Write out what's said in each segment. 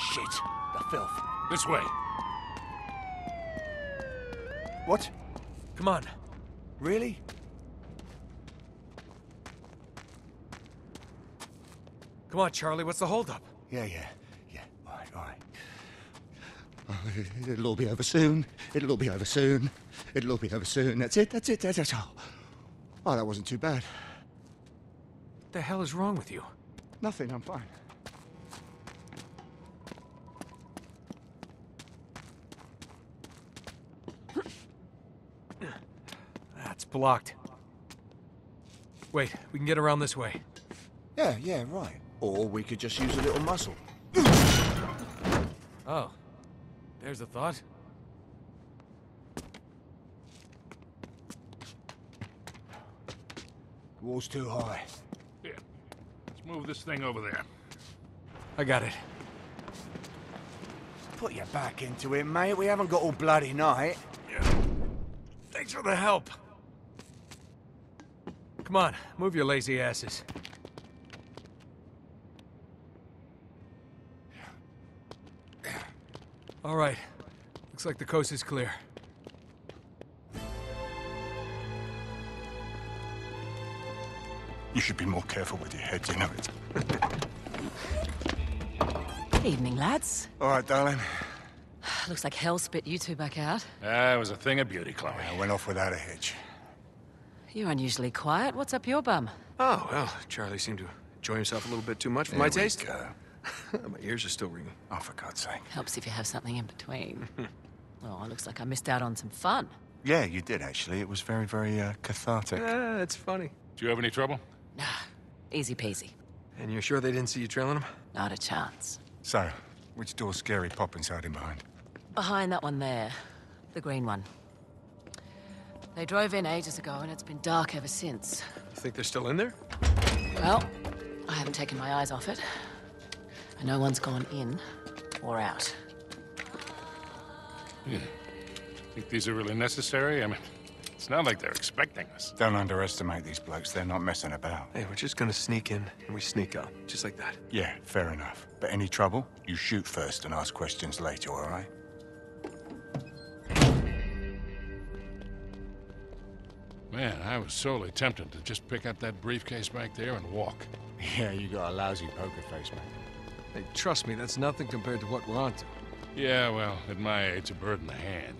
Shit, the filth. This way. What? Come on. Really? Come on, Charlie, what's the holdup? Yeah, yeah, yeah. All right, all right. Oh, it'll all be over soon. It'll all be over soon. It'll all be over soon. That's it, that's it, that's it. Oh, oh that wasn't too bad. What the hell is wrong with you? Nothing, I'm fine. That's blocked. Wait, we can get around this way. Yeah, yeah, right. Or we could just use a little muscle. Oh. There's a thought. The wall's too high. Yeah. Let's move this thing over there. I got it. Put your back into it, mate. We haven't got all bloody night. Yeah. Thanks for the help. Come on, move your lazy asses. All right. Looks like the coast is clear. You should be more careful with your head, you know it. Evening, lads. All right, darling. Looks like hell spit you two back out. That was a thing of beauty, Chloe. I went off without a hitch. You're unusually quiet. What's up your bum? Oh, well, Charlie seemed to enjoy himself a little bit too much for There my we taste. go. my ears are still ringing. Oh, for God's sake. Helps if you have something in between. oh, it looks like I missed out on some fun. Yeah, you did, actually. It was very, very uh, cathartic. Ah, that's funny. Do you have any trouble? Nah, easy peasy. And you're sure they didn't see you trailing him? Not a chance. So, which door's scary Poppins hiding behind? Behind that one there, the green one. They drove in ages ago, and it's been dark ever since. You think they're still in there? Well, I haven't taken my eyes off it. And no one's gone in or out. Hmm. Think these are really necessary? I mean, it's not like they're expecting us. Don't underestimate these blokes. They're not messing about. Hey, we're just gonna sneak in and we sneak out. Just like that. Yeah, fair enough. But any trouble, you shoot first and ask questions later, all right? Man, I was sorely tempted to just pick up that briefcase back there and walk. Yeah, you got a lousy poker face, man. Hey, trust me, that's nothing compared to what we're on to. Yeah, well, at my age, a bird in the hand,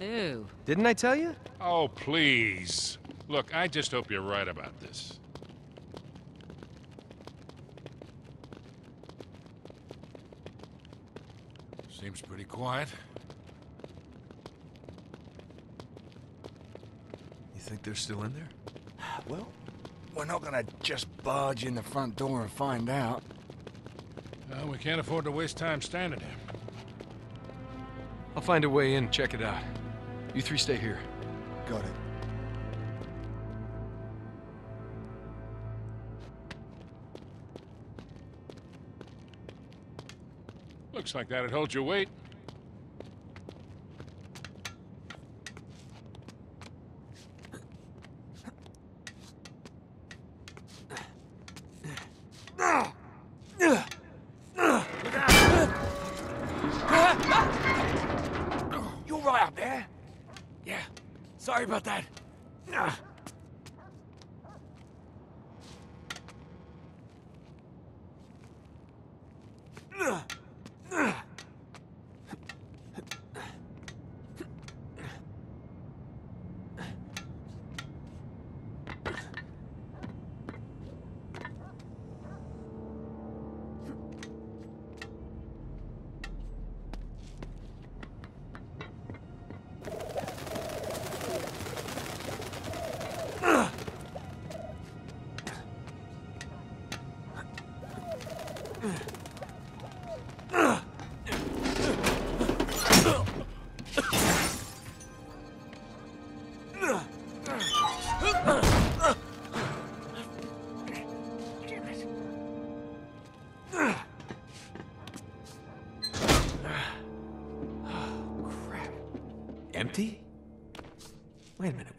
you know. Ooh, Didn't I tell you? Oh, please. Look, I just hope you're right about this. Seems pretty quiet. Think they're still in there? Well, we're not gonna just barge in the front door and find out. Well, we can't afford to waste time standing here. I'll find a way in, check it out. You three stay here. Got it. Looks like that'd hold your weight. You all right up there? Yeah. Sorry about that. Crap.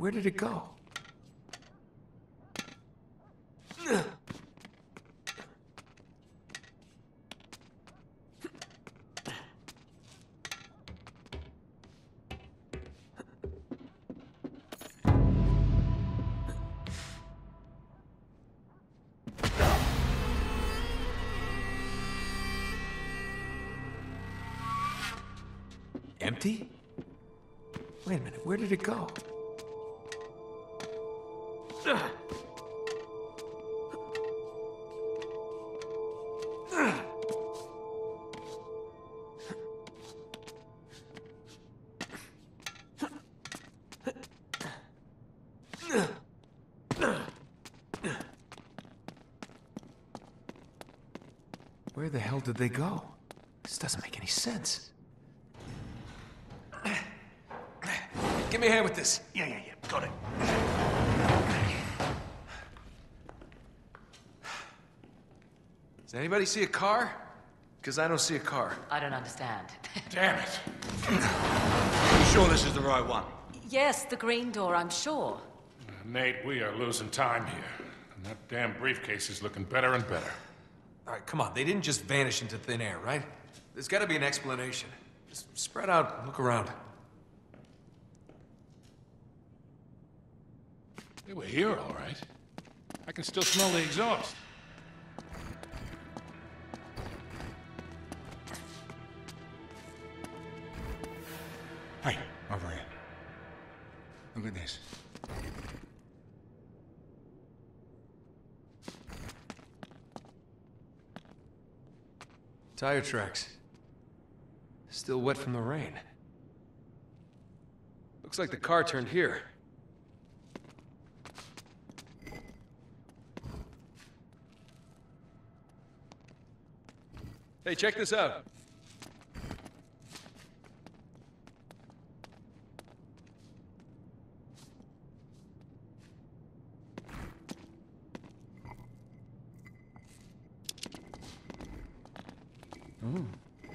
Where did it go? Empty? Wait a minute, where did it go? Did they go? This doesn't make any sense. Give me a hand with this. Yeah, yeah, yeah. Got it. Does anybody see a car? Because I don't see a car. I don't understand. Damn it! You sure this is the right one? yes, the green door, I'm sure. Uh, Nate, we are losing time here. And that damn briefcase is looking better and better. All right, come on. They didn't just vanish into thin air, right? There's got to be an explanation. Just spread out and look around. They were here, all right. I can still smell the exhaust. Hey, over here. Look at this. Tire tracks. Still wet from the rain. Looks like the car turned here. Hey, check this out.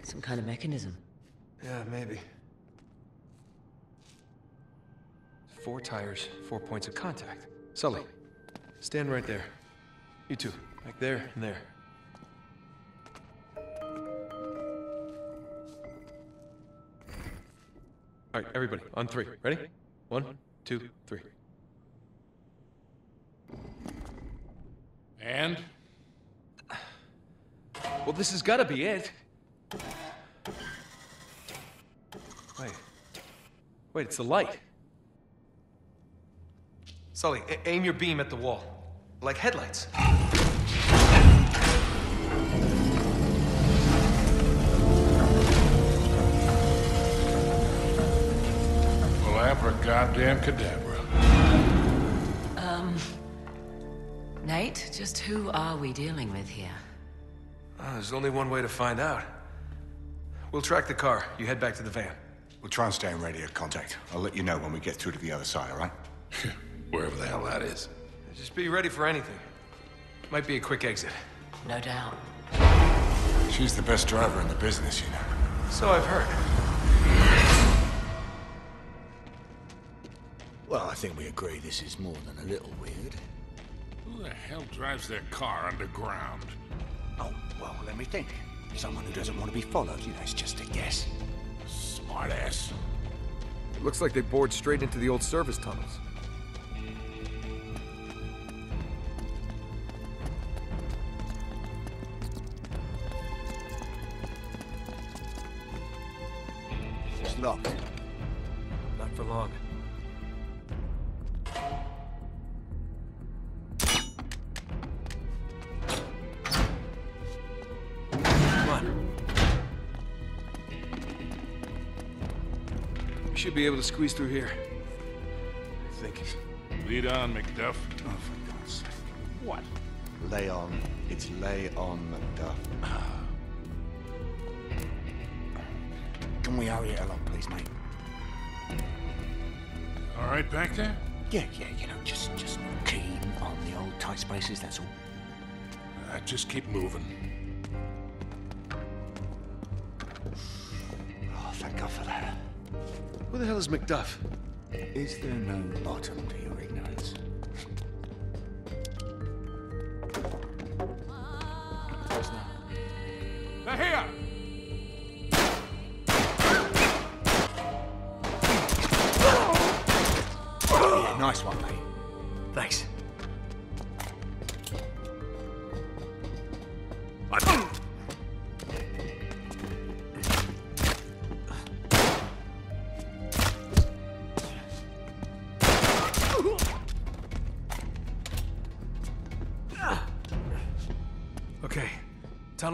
Some kind of mechanism. Yeah, maybe. Four tires, four points of contact. Sully, stand right there. You two, back there and there. All right, everybody, on three. Ready? One, two, three. And? Well, this has got to be it. Wait, it's the light. Sully, a- aim your beam at the wall. Like headlights. Well, abra goddamn cadabra. Um, Nate, just who are we dealing with here? Ah, there's only one way to find out. We'll track the car. You head back to the van. We'll try and stay in radio contact. I'll let you know when we get through to the other side, all right? Wherever the hell that is. Just be ready for anything. Might be a quick exit. No doubt. She's the best driver in the business, you know. So I've heard. Well, I think we agree this is more than a little weird. Who the hell drives their car underground? Oh, well, let me think. Someone who doesn't want to be followed, you know, it's just a guess. It looks like they bored straight into the old service tunnels. Should be able to squeeze through here. I think. Lead on, Macduff. Oh, for God's sake. What? Lay on. It's lay on, Macduff. Can we hurry it along, please, mate? All right back there? Yeah, yeah, you know, just just keen on the old tight spaces, that's all. Uh, just keep moving. The hell is Macduff? Is there no bottom to your ignorance? They're here! Yeah, nice one, mate. Thanks.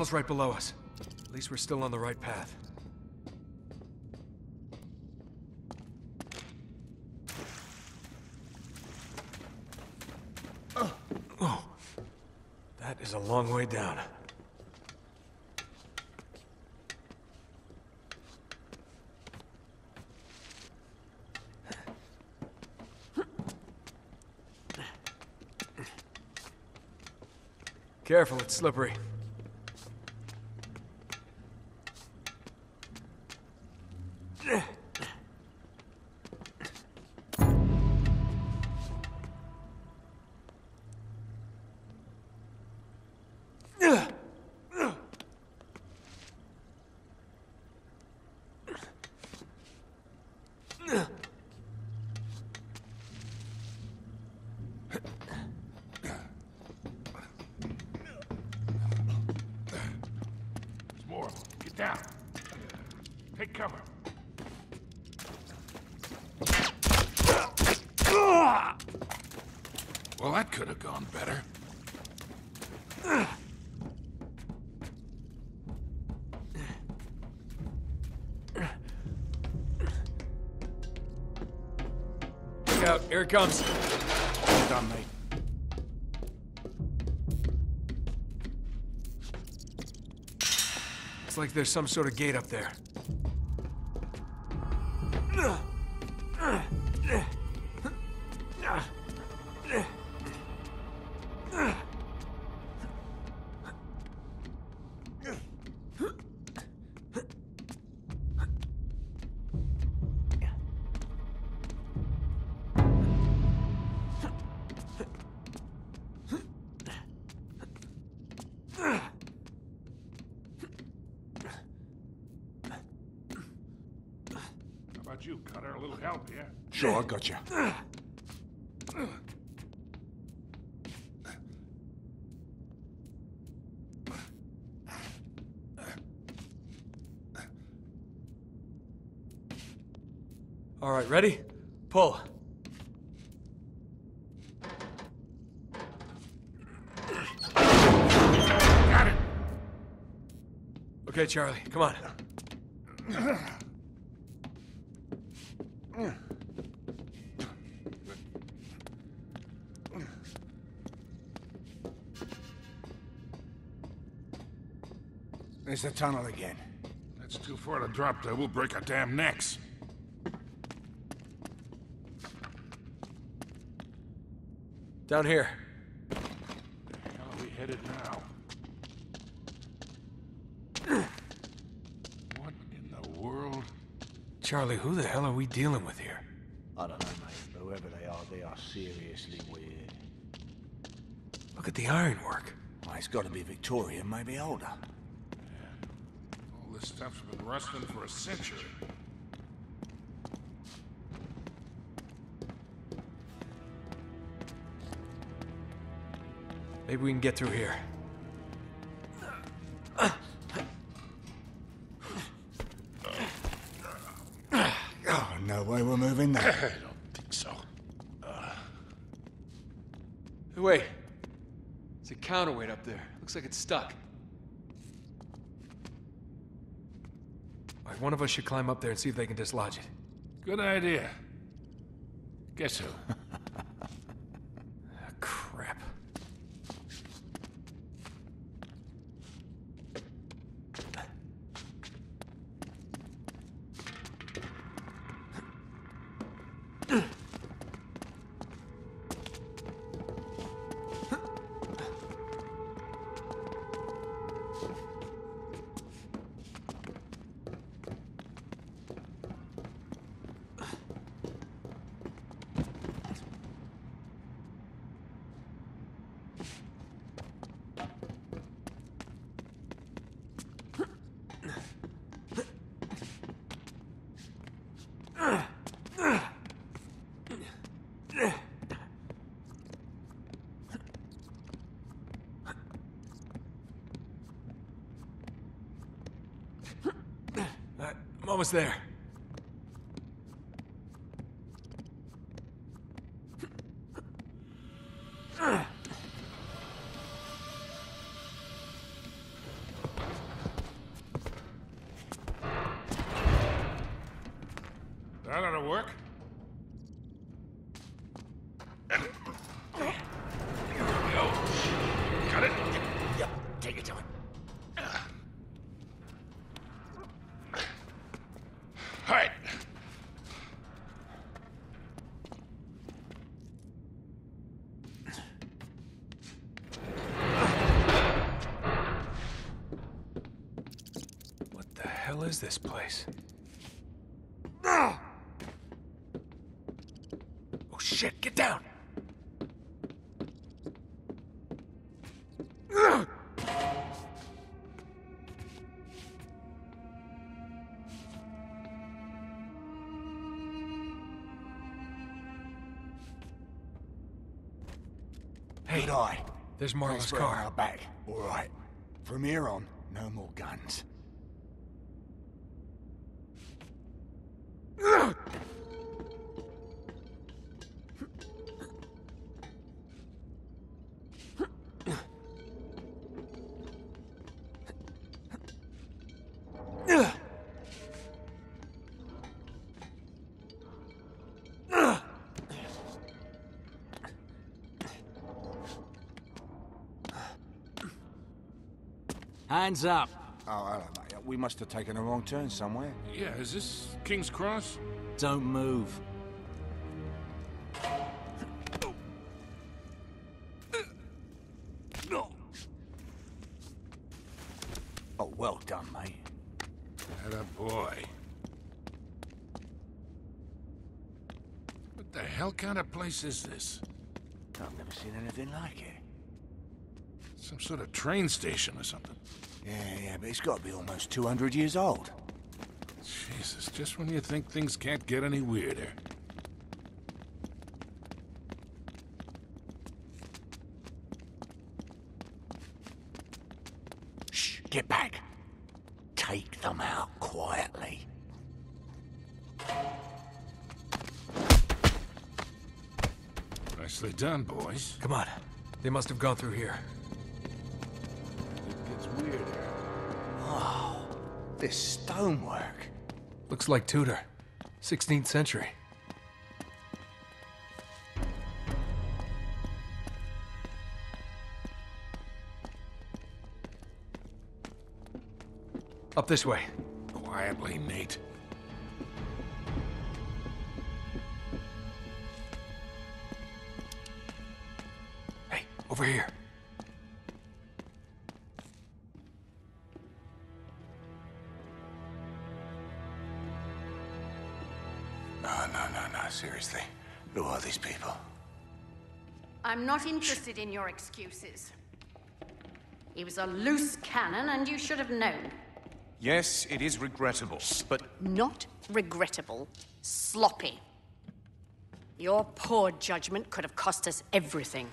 Tunnel's right below us. At least we're still on the right path. Oh. oh. That is a long way down. Careful, it's slippery. There's more. Get down. Take cover. Well, that could have gone better. Comes. Done, mate. It's like there's some sort of gate up there. About you, Cutter? A little help here? Sure, I got you. All right, ready? Pull. Got it! Okay, Charlie, come on. There's the tunnel again. That's too far to drop there. We'll break our damn necks. Down here. How are we headed now? What in the world? Charlie, who the hell are we dealing with here? I don't know, mate. but Whoever they are, they are seriously weird. Look at the ironwork. Well, it's got to be Victorian, maybe older. All this stuff's been rusting for a century. Maybe we can get through here. Up there. Looks like it's stuck. All right, one of us should climb up there and see if they can dislodge it. Good idea. Guess who? almost there. This place? Ah! Oh shit, get down! Good eye. There's Marlowe's car. our back. All right. From here on, no more guns. Hands up. Oh, hello, mate. We must have taken a wrong turn somewhere. Yeah, is this King's Cross? Don't move. Oh, well done, mate. Atta boy. What the hell kind of place is this? I've never seen anything like it. Some sort of train station or something. Yeah, yeah, but it's got to be almost 200 years old. Jesus, just when you think things can't get any weirder. Shh, get back. Take them out quietly. Nicely done, boys. Come on. They must have gone through here. This stonework. Looks like Tudor. 16th century. Up this way. Quietly, Nate. Hey, over here. Not interested in your excuses. He was a loose cannon, and you should have known. Yes, it is regrettable, but Not regrettable, sloppy. Your poor judgment could have cost us everything.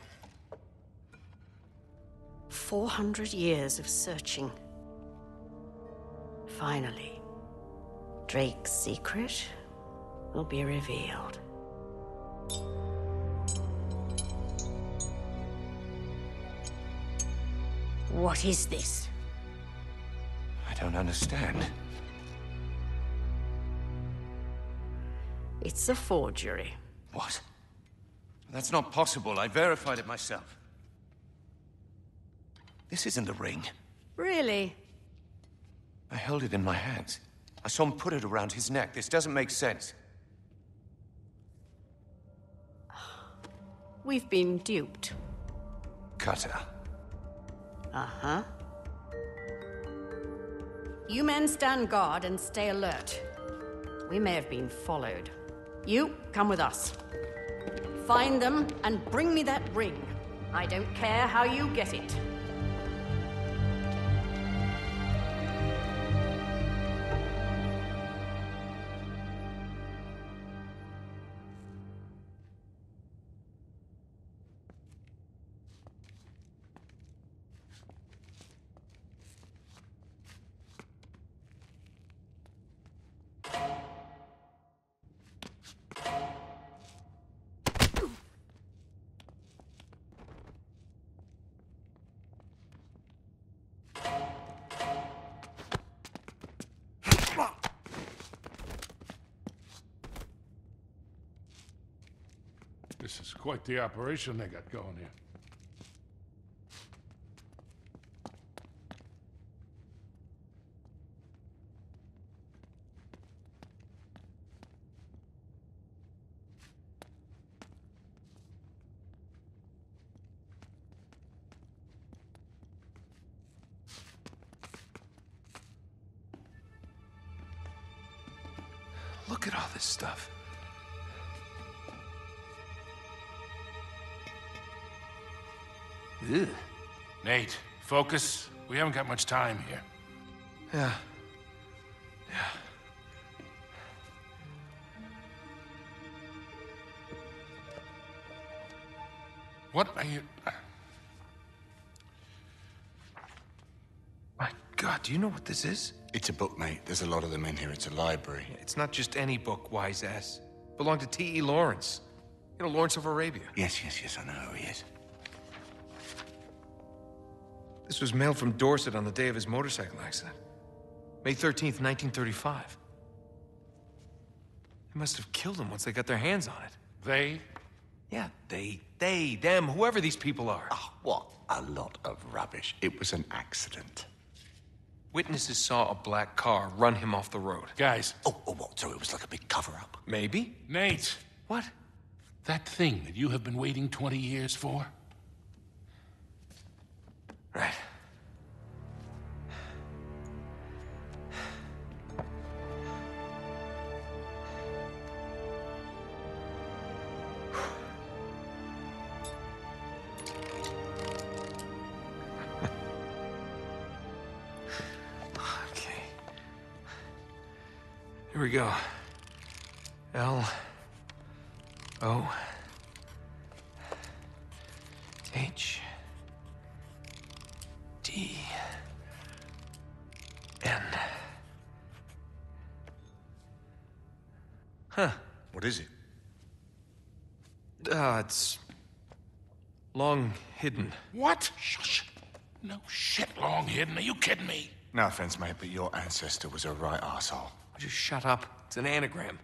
400 years of searching. Finally, Drake's secret will be revealed. What is this? I don't understand. It's a forgery. What? That's not possible. I verified it myself. This isn't a ring. Really? I held it in my hands. I saw him put it around his neck. This doesn't make sense. We've been duped. Cutter. Uh huh. You men stand guard and stay alert. We may have been followed. You, come with us. Find them and bring me that ring. I don't care how you get it. This is quite the operation they got going here. Focus. We haven't got much time here. Yeah. Yeah. What are you... My God, do you know what this is? It's a book, mate. There's a lot of them in here. It's a library. It's not just any book, wise ass. Belonged to T.E. Lawrence. You know, Lawrence of Arabia. Yes, yes, yes, I know who he is. This was mailed from Dorset on the day of his motorcycle accident. May 13th, 1935. They must have killed him once they got their hands on it. They? Yeah, they, they, them, whoever these people are. Oh, what a lot of rubbish. It was an accident. Witnesses saw a black car run him off the road. Guys, Oh, oh, what? So it was like a big cover-up. Maybe? Nate, What? that thing that you have been waiting 20 years for? Right. okay. Here we go. L O H D N. Huh. What is it? Uh, it's long hidden. What? Shush. No shit long hidden. Are you kidding me? No offense, mate, but your ancestor was a right asshole. Just shut up. It's an anagram.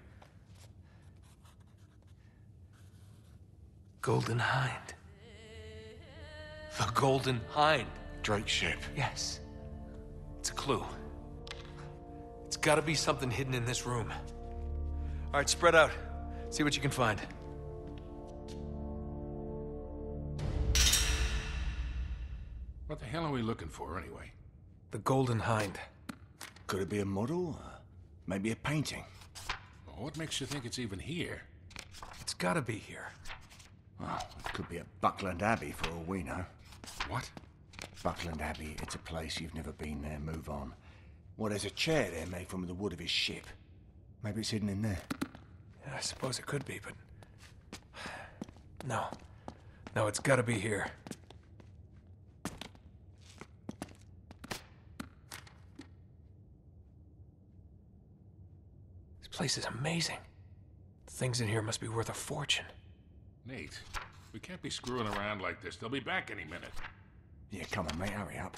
Golden Hind. The Golden Hind. Drake's ship. Yes. It's a clue. It's gotta be something hidden in this room. All right, spread out. See what you can find. What the hell are we looking for, anyway? The Golden Hind. Could it be a model? Maybe a painting? What makes you think it's even here? It's gotta be here. Well, it could be at Buckland Abbey for all we know. What? Buckland Abbey, it's a place you've never been there. Move on. Well, there's a chair there made from the wood of his ship. Maybe it's hidden in there. I suppose it could be, but. No. No, it's gotta be here. This place is amazing. The things in here must be worth a fortune. Nate, we can't be screwing around like this. They'll be back any minute. Yeah, come on, mate, hurry up.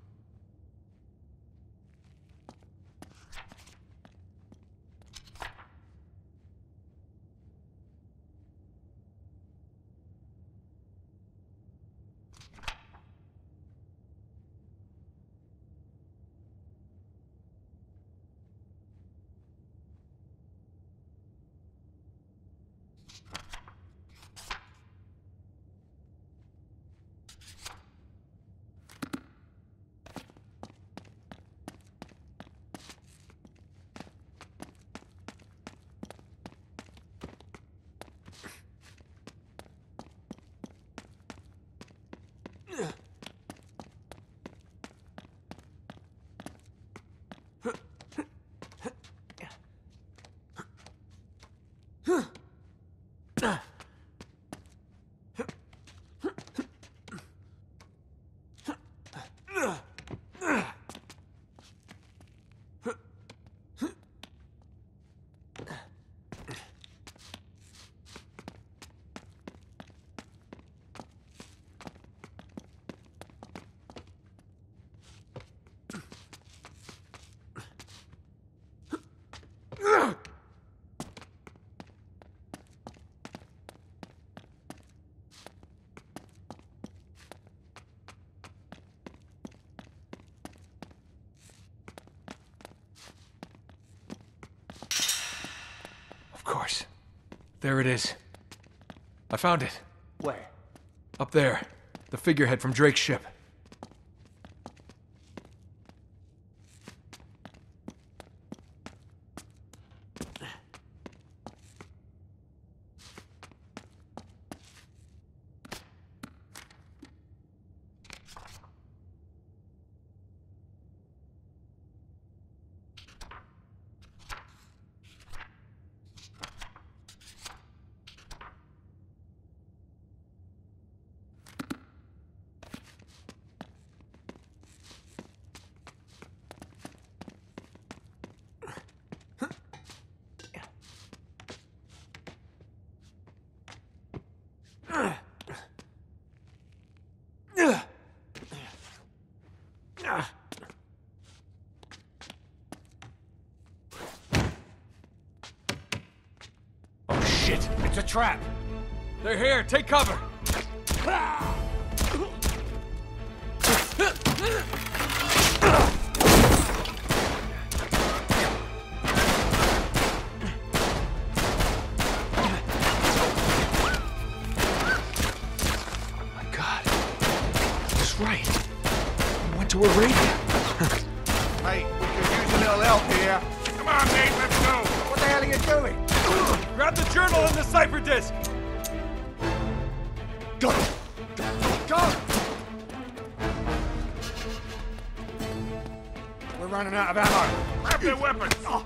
course. There it is. I found it. Where? Up there. The figurehead from Drake's ship. Oh shit! It's a trap! They're here! Take cover! Oh cipher disk! Go! Go! We're running out of ammo. Grab their weapons! Shit,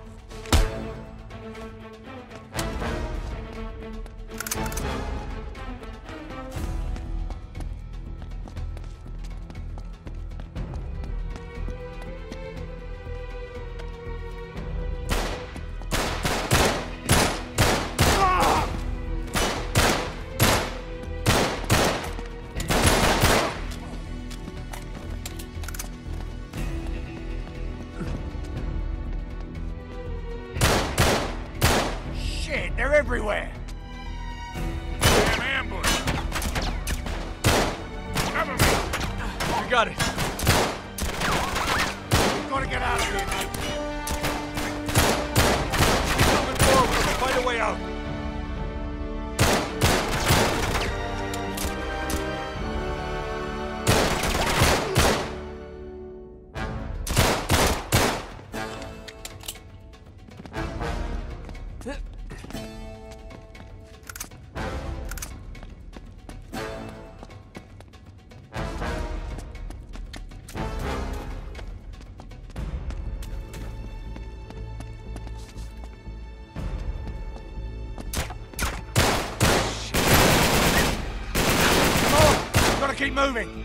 moving.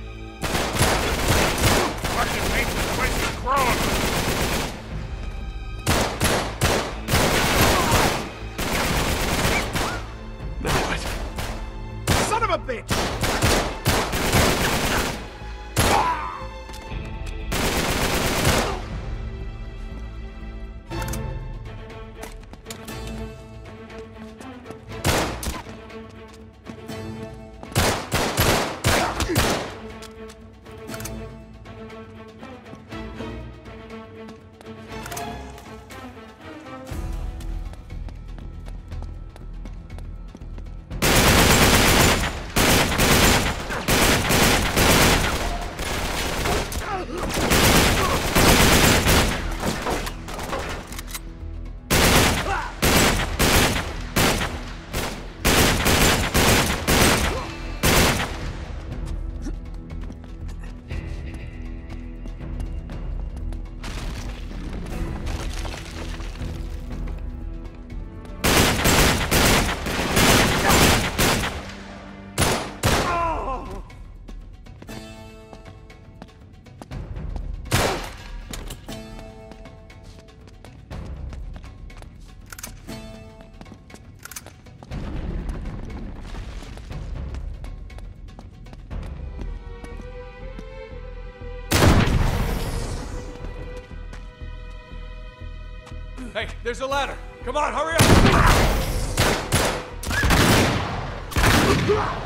Hey, there's a ladder. Come on, hurry up!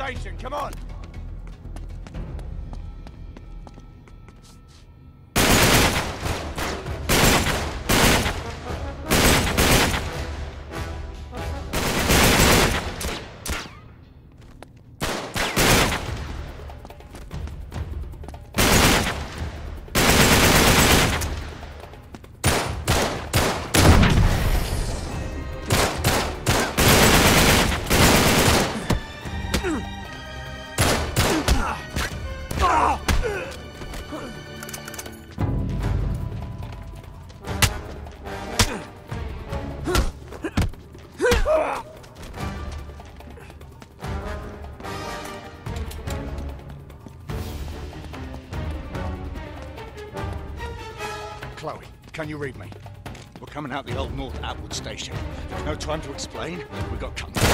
Station. Come on. Can you read me? We're coming out the old North Atwood station. There's no time to explain. We've got company.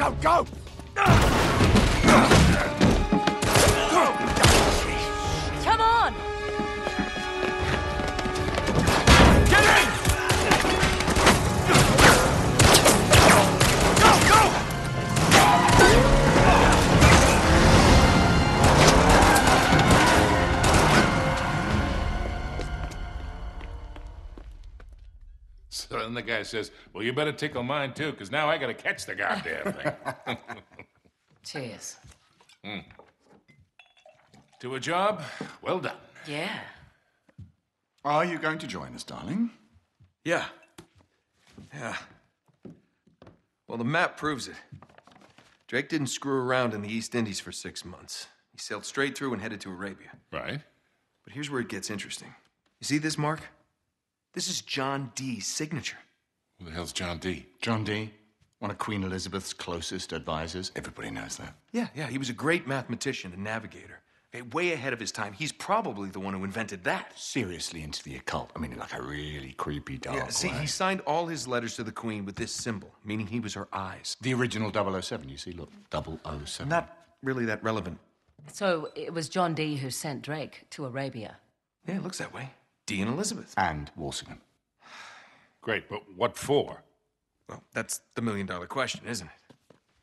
Go, go! Guy says, Well, you better tickle mine too, because now I gotta catch the goddamn thing. Cheers. Hmm. to a job, well done. Yeah. Are you going to join us, darling? Yeah. Yeah. Well, the map proves it. Drake didn't screw around in the East Indies for six months. He sailed straight through and headed to Arabia. Right? But here's where it gets interesting. You see this mark? This is John Dee's signature. Who the hell's John Dee? John Dee, one of Queen Elizabeth's closest advisors. Everybody knows that. Yeah, yeah, he was a great mathematician and navigator. Okay, way ahead of his time. He's probably the one who invented that. Seriously into the occult. I mean, like a really creepy dark Yeah, see, way. he signed all his letters to the Queen with this symbol, meaning he was her eyes. The original 007, you see, look, 007. Not really that relevant. So it was John Dee who sent Drake to Arabia. Yeah, it looks that way. Dee and Elizabeth. And Walsingham. Great, but what for? Well, that's the million dollar question, isn't it?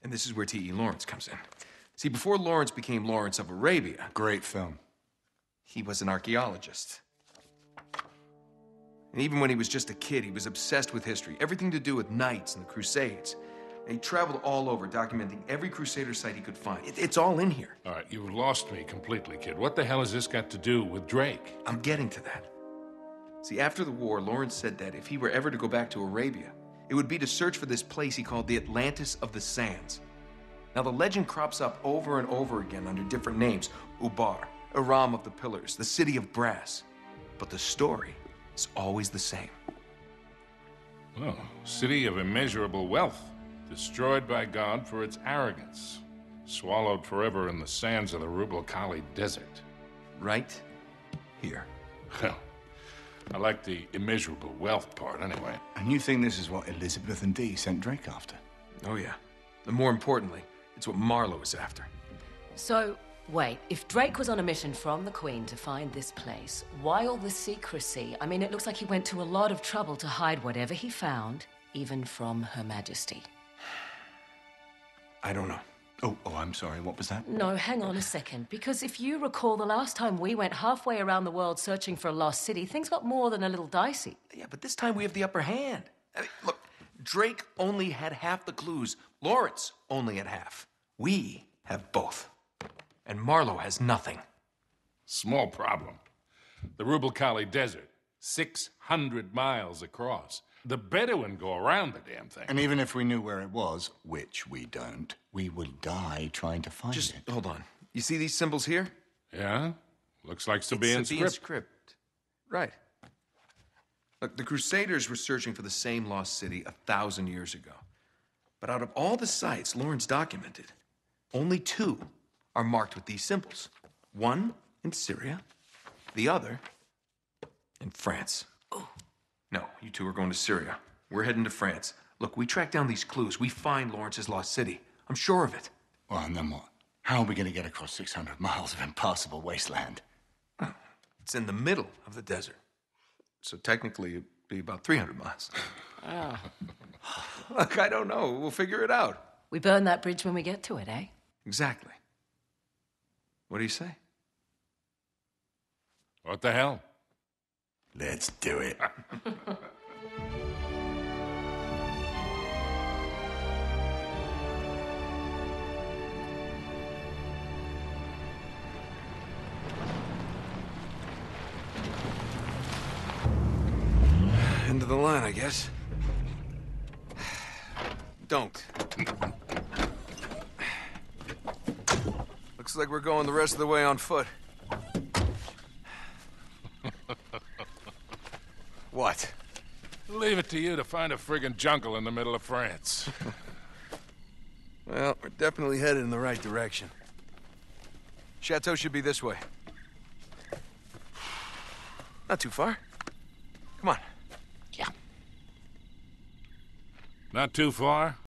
And this is where T.E. Lawrence comes in. See, before Lawrence became Lawrence of Arabia, Great film. he was an archaeologist. And even when he was just a kid, he was obsessed with history, everything to do with knights and the Crusades. He traveled all over, documenting every Crusader site he could find. It- it's all in here. All right, you've lost me completely, kid. What the hell has this got to do with Drake? I'm getting to that. See, after the war, Lawrence said that if he were ever to go back to Arabia, it would be to search for this place he called the Atlantis of the Sands. Now, the legend crops up over and over again under different names Ubar, Aram of the Pillars, the City of Brass. But the story is always the same. Oh, city of immeasurable wealth, destroyed by God for its arrogance, swallowed forever in the sands of the Rub' al Khali Desert. Right here. Well, I like the immeasurable wealth part anyway. And you think this is what Elizabeth and Dee sent Drake after? Oh, yeah. And more importantly, it's what Marlowe is after. So, wait, if Drake was on a mission from the Queen to find this place, why all the secrecy? I mean, it looks like he went to a lot of trouble to hide whatever he found, even from Her Majesty. I don't know. Oh, oh, I'm sorry. What was that? No, hang on a second. Because if you recall, the last time we went halfway around the world searching for a lost city, things got more than a little dicey. Yeah, but this time we have the upper hand. I mean, look, Drake only had half the clues. Lawrence only had half. We have both. And Marlowe has nothing. Small problem. The Rub' al Khali Desert, 600 miles across. The Bedouin go around the damn thing. And even if we knew where it was, which we don't, we would die trying to find Just it. Just hold on. You see these symbols here? Yeah? Looks like Sabaean It's Sabaean script. script. Right. Look, the Crusaders were searching for the same lost city a thousand years ago. But out of all the sites Lawrence documented, only two are marked with these symbols. One in Syria, the other in France. No, you two are going to Syria. We're heading to France. Look, we track down these clues. We find Lawrence's lost city. I'm sure of it. Well, and then what? How are we going to get across 600 miles of impassable wasteland? It's in the middle of the desert. So technically, it'd be about 300 miles. Look, I don't know. We'll figure it out. We burn that bridge when we get to it, eh? Exactly. What do you say? What the hell? Let's do it. End of the line, I guess. Don't. Looks like we're going the rest of the way on foot. What? Leave it to you to find a friggin' jungle in the middle of France. Well, we're definitely headed in the right direction. Chateau should be this way. Not too far. Come on. Yeah. Not too far?